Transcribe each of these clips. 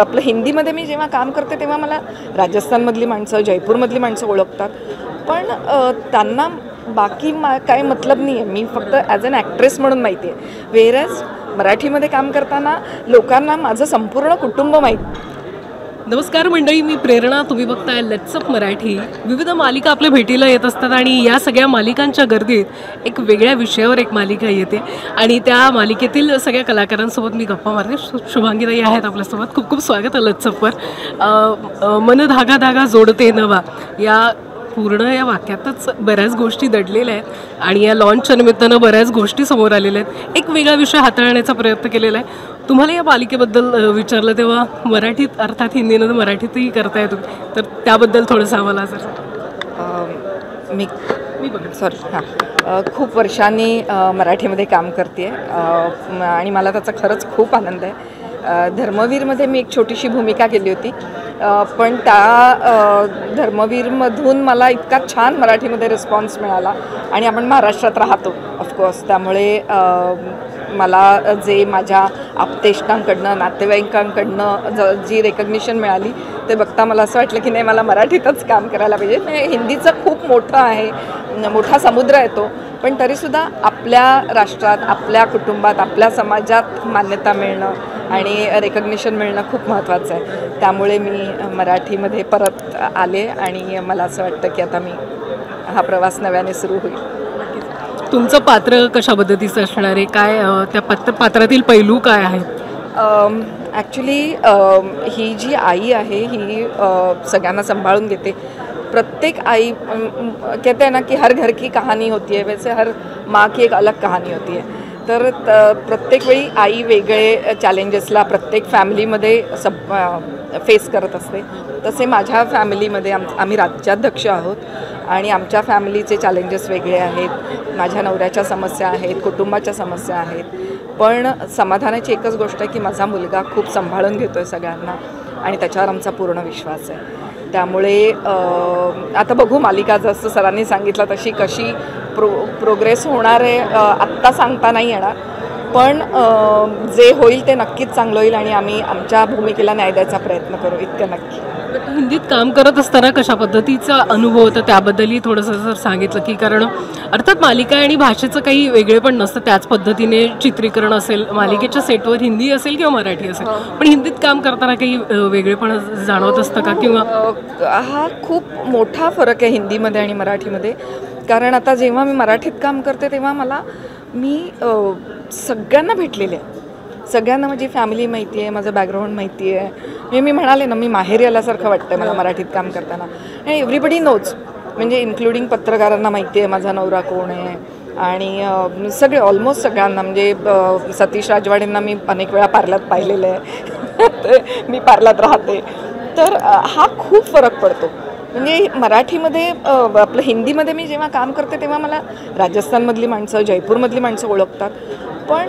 आपलं हिंदीमध्ये मी जेव्हा काम करते तेव्हा मला राजस्थानमधली माणसं जयपूरमधली माणसं ओळखतात. पण त्यांना बाकी मा काय मतलब नाही आहे मी फक्त ॲज अन ॲक्ट्रेस म्हणून माहिती आहे वेरज मराठीमध्ये काम करताना लोकांना माझं संपूर्ण कुटुंब माहीत नमस्कार मंडळी मी प्रेरणा. तुम्ही बघताय लेट्सअप मराठी. विविध मालिका आपल्या भेटीला येत असतात आणि या सगळ्या मालिकांच्या गर्दीत एक वेगळ्या विषयावर एक मालिका येते. आणि त्या मालिकेतील सगळ्या कलाकारांसोबत मी गप्पा मारते. शुभांगीताई आहेत आपल्यासोबत. खूप खूप स्वागत आहे लेट्सअपवर मन धागा धागा जोडते नवा. या पूर्ण या वाक्यातच बऱ्याच गोष्टी दडलेल्या आहेत आणि या लॉन्चच्या निमित्तानं बऱ्याच गोष्टी समोर आलेल्या आहेत. एक वेगळा विषय हाताळण्याचा प्रयत्न केलेला आहे. तुम्हाला या मालिकेबद्दल अ, विचारलं तेव्हा मराठीत अर्थात हिंदीनं मराठीतही करताय तुम्ही तर त्याबद्दल थोडंसं आम्हाला जर अ, मी मी बघा सॉरी हां. खूप वर्षांनी मराठीमध्ये काम करते आणि मला त्याचा खरंच खूप आनंद आहे. धर्मवीरमध्ये मी एक छोटीशी भूमिका केली होती. पण त्या धर्मवीरमधून मला इतका छान मराठीमध्ये रिस्पॉन्स मिळाला. आणि आपण महाराष्ट्रात राहतो ऑफकोर्स त्यामुळे मला जे माझ्या आप्तेष्टांकडनं नातेवाईकांकडनं ज जी रेकग्निशन मिळाली ते बघता मला असं वाटलं की नाही मला मराठीतच काम करायला पाहिजे. नाही हिंदीचं खूप मोठं आहे मोठा समुद्र आहे तो. पण तरीसुद्धा आपल्या राष्ट्रात आपल्या कुटुंबात आपल्या समाजात मान्यता मिळणं आणि रेकग्निशन मिळणं खूप महत्त्वाचं आहे. त्यामुळे मी मराठीमध्ये परत आले आणि मला असं वाटतं की आता मी हा प्रवास नव्याने सुरू होईल. तुमचं पात्र कशा पद्धतीचं असणार आहे? काय त्या पात्र पात्रातील पैलू काय आहेत? ॲक्च्युली ही जी आई आहे ही सगळ्यांना सांभाळून घेते. प्रत्येक आई कहते हैं ना कि हर घर की कहानी होती है वैसे हर माँ की एक अलग कहानी होती है. तर त- प्रत्येक वेळी आई वेगळे चॅलेंजेसला प्रत्येक फॅमिलीमध्ये सब फेस करत असते. तसे माझ्या फॅमिलीमध्ये आम आम्ही राज्याध्यक्ष आहोत आणि आमच्या फॅमिलीचे चॅलेंजेस वेगळे आहेत. माझ्या नवऱ्याच्या समस्या आहेत कुटुंबाच्या समस्या आहेत. पण समाधानाची एकच गोष्ट आहे की माझा मुलगा खूप सांभाळून घेतो आहे सगळ्यांना आणि त्याच्यावर आमचा पूर्ण विश्वास आहे. त्यामुळे आता बघू मालिका जसं सरांनी सांगितलं तशी कशी प्रो प्रोग्रेस होणार आहे आत्ता सांगता नाही येणार. पण जे होईल ते नक्कीच चांगलं होईल आणि आम्ही आमच्या भूमिकेला न्याय द्यायचा प्रयत्न करू इतकं नक्की. हिंदीत काम करत असताना कशा पद्धतीचा अनुभव होता? त्याबद्दलही थोडंसं जर सांगितलं की कारण अर्थात मालिका आणि भाषेचं काही वेगळे पण नसतं त्याच पद्धतीने चित्रीकरण असेल मालिकेच्या सेटवर हिंदी असेल किंवा मराठी असेल. पण हिंदीत काम करताना काही वेगळेपण जाणवत असतं का? किंवा हा खूप मोठा फरक आहे हिंदीमध्ये आणि मराठीमध्ये. कारण आता जेव्हा मी मराठीत काम करते तेव्हा मला मी सगळ्यांना भेटलेले आहे. सगळ्यांना माझी फॅमिली माहिती आहे माझं बॅकग्राऊंड माहिती आहे. म्हणजे मी म्हणाले ना मी माहेरी आल्यासारखं वाटतं मला मराठीत काम करताना. आणि एव्हरीबडी नोज म्हणजे इन्क्लुडिंग पत्रकारांना माहिती आहे माझा नवरा कोण आहे? आणि सगळे ऑलमोस्ट सगळ्यांना. म्हणजे सतीश राजवाडेंना मी अनेक वेळा पार्लात पाहिलेलं आहे. ते मी पार्ल्यात राहते. तर हा खूप फरक पडतो. म्हणजे मराठीमध्ये आपलं हिंदीमध्ये मी जेव्हा काम करते तेव्हा मला राजस्थानमधली माणसं जयपूरमधली माणसं ओळखतात. पण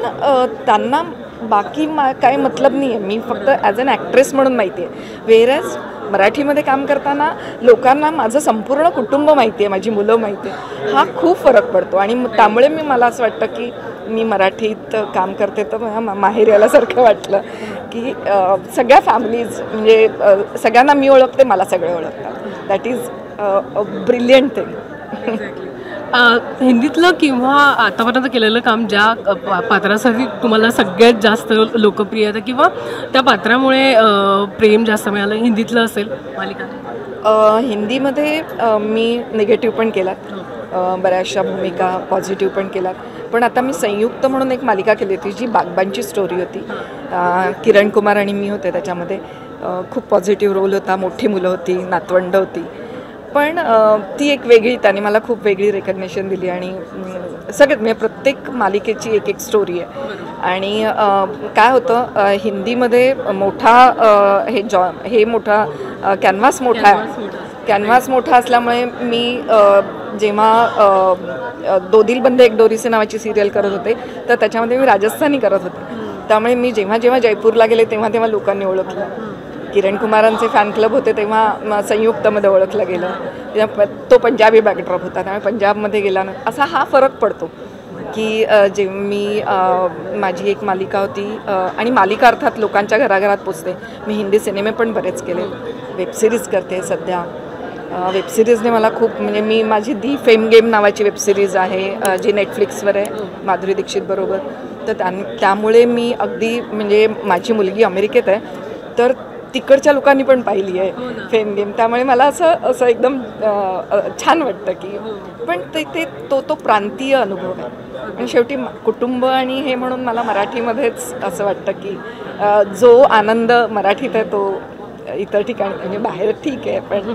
त्यांना बाकी मा काय मतलब नाही आहे मी फक्त ॲज अन ॲक्ट्रेस म्हणून माहिती आहे वेरज मराठीमध्ये काम करताना लोकांना माझं संपूर्ण कुटुंब माहिती आहे माझी मुलं माहिती आहे हा खूप फरक पडतो. आणि त्यामुळे मी मला असं वाटतं की मी मराठीत काम करते तर मला माहेर माहेरी वाटलं की सगळ्या फॅमिलीज म्हणजे सगळ्यांना मी ओळखते मला सगळे ओळखतात. That is a brilliant thing हिंदीतलं किंवा आतापर्यंत केलेलं काम ज्या पात्रासाठी तुम्हाला सगळ्यात जास्त लोकप्रिय आहे किंवा त्या पात्रामुळे प्रेम जास्त मिळालं हिंदीतलं असेल मालिका? हिंदीमध्ये मी निगेटिव्ह पण केलात अ, बऱ्याचशा भूमिका पॉझिटिव्ह पण केलात पण आता मी संयुक्त म्हणून एक मालिका केली होती जी बागबांची स्टोरी होती. किरण कुमार आणि मी होते त्याच्यामध्ये. खूप पॉझिटिव्ह रोल होता मोठी मुलं होती नातवंड होती. पण ती एक वेगळी त्याने मला खूप वेगळी रेकग्नेशन दिली आणि सगळ्यात म्हणजे प्रत्येक मालिकेची एक एक स्टोरी आहे. आणि काय होतं हिंदीमध्ये मोठा हे जॉ हे मोठा कॅनव्हास मोठा आहे. कॅनव्हास मोठा असल्यामुळे मी जेव्हा अ, अ, दो दिल बंदे एक दोरीसे नावाची सिरियल करत होते तर त्याच्यामध्ये मी राजस्थानी करत होते. त्यामुळे मी जेव्हा जेव्हा जयपूरला गेले तेव्हा तेव्हा लोकांनी ओळखलं. किरण कुमारांचे फॅन क्लब होते तेव्हा संयुक्तमध्ये ओळखलं गेलं. तेव्हा प- तो पंजाबी बॅकड्रॉप होता त्यामुळे पंजाबमध्ये गेला असा हा फरक पडतो की जे मी माझी एक मालिका होती आणि मालिका अर्थात लोकांच्या घराघरात पोचते. मी हिंदी सिनेमे पण बरेच केले. वेबसिरीज करते सध्या. वेबसिरीजने मला खूप म्हणजे मी माझी दी फेम गेम नावाची वेबसिरीज आहे जी नेटफ्लिक्सवर आहे माधुरी दीक्षित बरोबर. तर त्यां त्यामुळे मी अगदी म्हणजे माझी मुलगी अमेरिकेत आहे तर तिकडच्या लोकांनी पण पाहिली आहे फेम गेम त्यामुळे मला असं असं एकदम छान वाटतं की पण ते ते तो तो प्रांतीय अनुभव आहे. आणि शेवटी कुटुंब आणि हे म्हणून मला मराठीमध्येच असं वाटतं की जो आनंद मराठीत आहे तो इतर ठिकाणी म्हणजे बाहेर ठीक आहे पण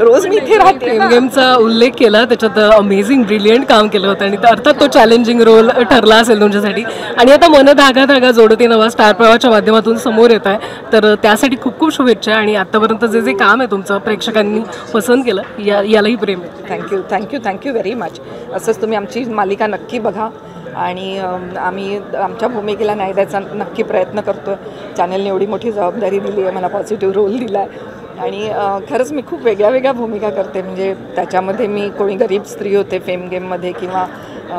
रोज मी इथे राहते. गेमचा उल्लेख केला त्याच्यात अमेझिंग ब्रिलियंट काम केलं होतं. आणि अर्थात तो चॅलेंजिंग रोल ठरला असेल तुमच्यासाठी. आणि आता मन धागा धागा जोडते नवा स्टार प्रवाहाच्या माध्यमातून समोर येत आहे. तर त्यासाठी खूप खूप शुभेच्छा आणि आतापर्यंत जे जे काम आहे तुमचं प्रेक्षकांनी पसंत केलं या यालाही प्रेम आहे. Thank you thank you thank you very much असंच तुम्ही आमची मालिका नक्की बघा. आणि आम्ही आमच्या भूमिकेला न्याय द्यायचा नक्की प्रयत्न करतो चॅनलने एवढी मोठी जबाबदारी दिली आहे मला पॉझिटिव्ह रोल दिला आहे आणि खरंच मी खूप वेगळ्या वेगळ्या भूमिका करते. म्हणजे त्याच्यामध्ये मी कोणी गरीब स्त्री होते फेम गेममध्ये किंवा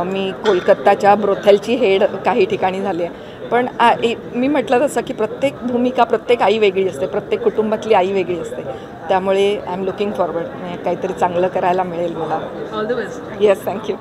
मी कोलकाताच्या ब्रोथेलची हेड काही ठिकाणी झाली आहे. पण आ, मी म्हटलं तसं की प्रत्येक भूमिका प्रत्येक आई वेगळी असते. प्रत्येक कुटुंबातली आई वेगळी असते. त्यामुळे आय एम लुकिंग फॉरवर्ड. काहीतरी चांगलं करायला मिळेल मला. All the best yes thank you